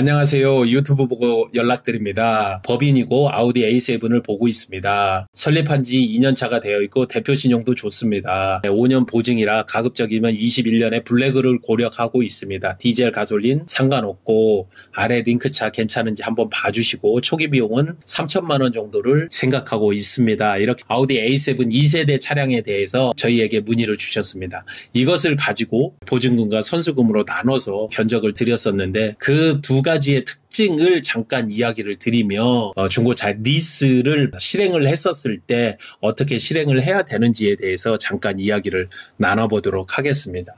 안녕하세요. 유튜브 보고 연락드립니다. 법인이고 아우디 A7을 보고 있습니다. 설립한 지 2년 차가 되어 있고 대표 신용도 좋습니다. 5년 보증이라 가급적이면 21년에 블랙을 고려하고 있습니다. 디젤 가솔린 상관없고 아래 링크차 괜찮은지 한번 봐주시고 초기 비용은 3천만 원 정도를 생각하고 있습니다. 이렇게 아우디 A7 2세대 차량에 대해서 저희에게 문의를 주셨습니다. 이것을 가지고 보증금과 선수금으로 나눠서 견적을 드렸었는데 그두 두 가지의 특징을 잠깐 이야기를 드리며 어, 중고차 리스를 실행을 했었을 때 어떻게 실행을 해야 되는지에 대해서 잠깐 이야기를 나눠보도록 하겠습니다.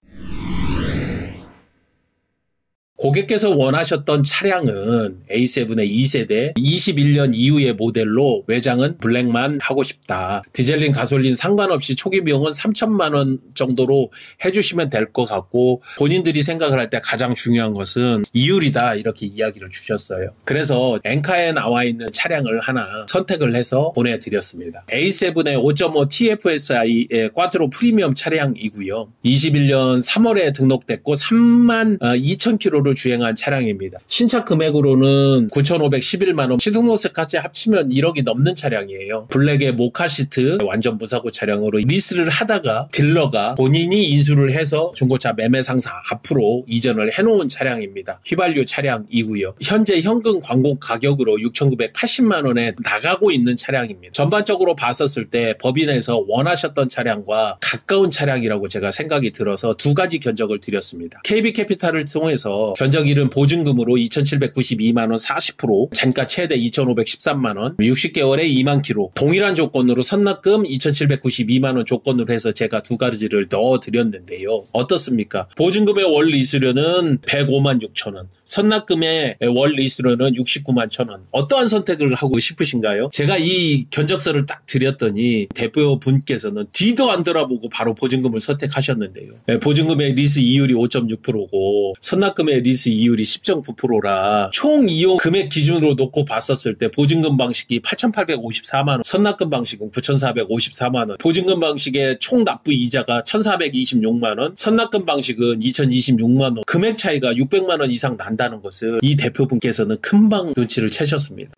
고객께서 원하셨던 차량은 A7의 2세대 21년 이후의 모델로 외장은 블랙만 하고 싶다. 디젤린 가솔린 상관없이 초기 비용은 3천만 원 정도로 해주시면 될 것 같고 본인들이 생각을 할 때 가장 중요한 것은 이율이다 이렇게 이야기를 주셨어요. 그래서 엔카에 나와 있는 차량을 하나 선택을 해서 보내드렸습니다. A7의 5.5 TFSI의 꽈트로 프리미엄 차량이고요. 21년 3월에 등록됐고 3만 2천 킬로를 정도를 주행한 차량입니다. 신차 금액으로는 9,511만 원, 시등록세까지 합치면 1억이 넘는 차량이에요. 블랙의 모카 시트 완전 무사고 차량으로 리스를 하다가 딜러가 본인이 인수를 해서 중고차 매매 상사 앞으로 이전을 해놓은 차량입니다. 휘발유 차량이고요. 현재 현금 광고 가격으로 6,980만 원에 나가고 있는 차량입니다. 전반적으로 봤었을 때 법인에서 원하셨던 차량과 가까운 차량이라고 제가 생각이 들어서 두 가지 견적을 드렸습니다. KB캐피탈을 통해서 견적일은 보증금으로 2,792만 원 40%, 잔가 최대 2,513만 원, 60개월에 2만 킬로, 동일한 조건으로 선납금 2,792만 원 조건으로 해서 제가 두 가지를 넣어 드렸는데요. 어떻습니까? 보증금의 월 리스료는 105만 6천 원, 선납금의 월 리스료는 69만 1천 원. 어떠한 선택을 하고 싶으신가요? 제가 이 견적서를 딱 드렸더니 대표 분께서는 뒤도 안 돌아보고 바로 보증금을 선택하셨는데요. 네, 보증금의 리스 이율이 5.6%고 선납금의 리스 이율이 10.9%라 총 이용 금액 기준으로 놓고 봤었을 때 보증금 방식이 8,854만 원, 선납금 방식은 9,454만 원, 보증금 방식의 총 납부 이자가 1,426만 원, 선납금 방식은 2,026만 원, 금액 차이가 600만 원 이상 난다는 것을 이 대표분께서는 금방 눈치를 채셨습니다.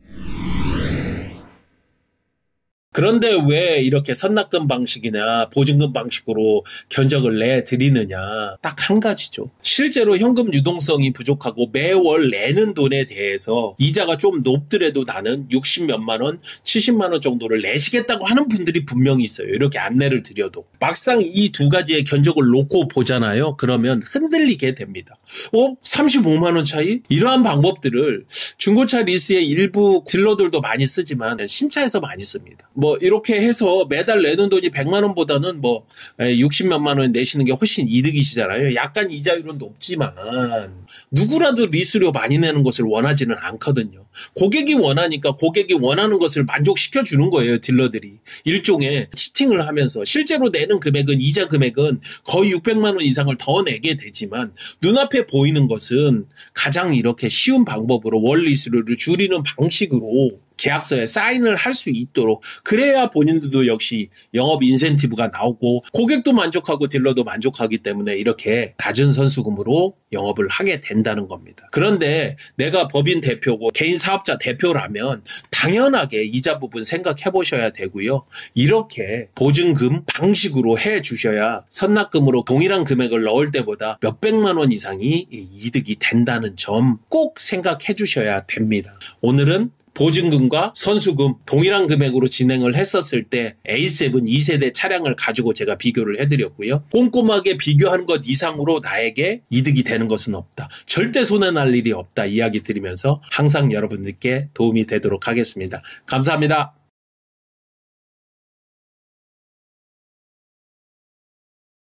그런데 왜 이렇게 선납금 방식이나 보증금 방식으로 견적을 내드리느냐. 딱 한 가지죠. 실제로 현금 유동성이 부족하고 매월 내는 돈에 대해서 이자가 좀 높더라도 나는 60 몇만 원, 70만 원 정도를 내시겠다고 하는 분들이 분명히 있어요. 이렇게 안내를 드려도. 막상 이 두 가지의 견적을 놓고 보잖아요. 그러면 흔들리게 됩니다. 어? 35만 원 차이? 이러한 방법들을 중고차 리스의 일부 딜러들도 많이 쓰지만 신차에서 많이 씁니다. 뭐 이렇게 해서 매달 내는 돈이 100만 원보다는 뭐 60몇만 원 내시는 게 훨씬 이득이시잖아요. 약간 이자율은 높지만 누구라도 리스료 많이 내는 것을 원하지는 않거든요. 고객이 원하니까 고객이 원하는 것을 만족시켜 주는 거예요, 딜러들이. 일종의 cheating을 하면서 실제로 내는 금액은 이자 금액은 거의 600만 원 이상을 더 내게 되지만 눈앞에 보이는 것은 가장 이렇게 쉬운 방법으로 월 리스료를 줄이는 방식으로 계약서에 사인을 할 수 있도록 그래야 본인들도 역시 영업 인센티브가 나오고 고객도 만족하고 딜러도 만족하기 때문에 이렇게 낮은 선수금으로 영업을 하게 된다는 겁니다. 그런데 내가 법인 대표고 개인 사업자 대표라면 당연하게 이자 부분 생각해 보셔야 되고요. 이렇게 보증금 방식으로 해 주셔야 선납금으로 동일한 금액을 넣을 때보다 몇백만 원 이상이 이득이 된다는 점 꼭 생각해 주셔야 됩니다. 오늘은 보증금과 선수금 동일한 금액으로 진행을 했었을 때 A7 2세대 차량을 가지고 제가 비교를 해드렸고요. 꼼꼼하게 비교하는 것 이상으로 나에게 이득이 되는 것은 없다. 절대 손해날 일이 없다 이야기 드리면서 항상 여러분들께 도움이 되도록 하겠습니다. 감사합니다.